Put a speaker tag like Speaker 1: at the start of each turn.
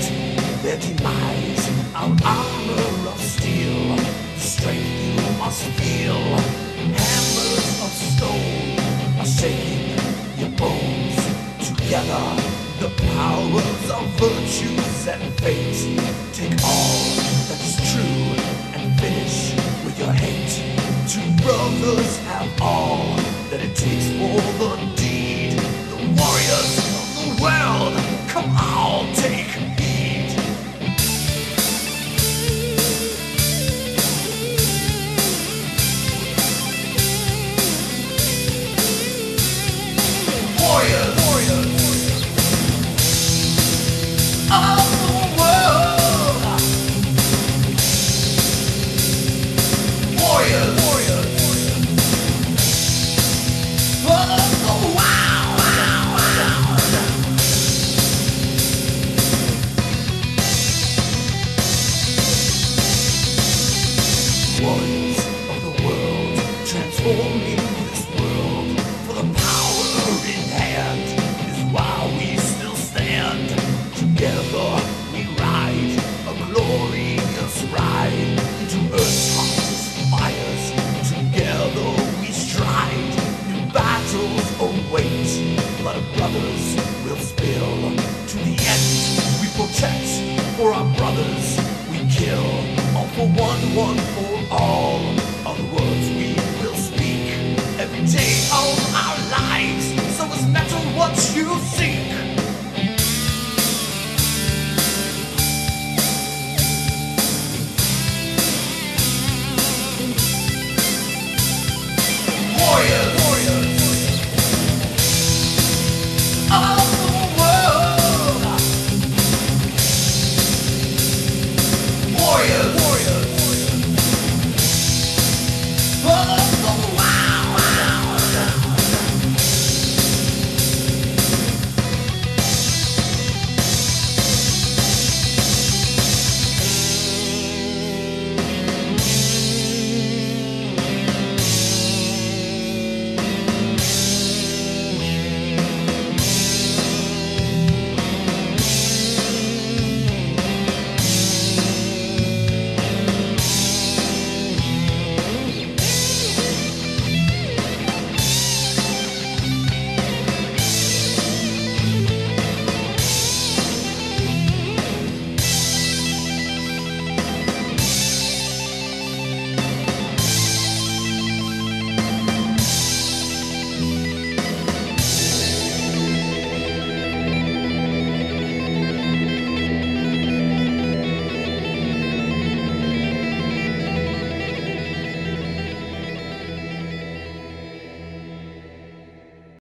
Speaker 1: fight their demise. Our armor of steel, strength you must feel. Hammers of stone are shaking your bones. Together, the powers of virtues and fate. Oh. Together we ride a glorious ride into Earth's hottest fires. Together we stride. New battles await. Blood of brothers will spill. To the end we protect. For our brothers we kill. All for one, one, for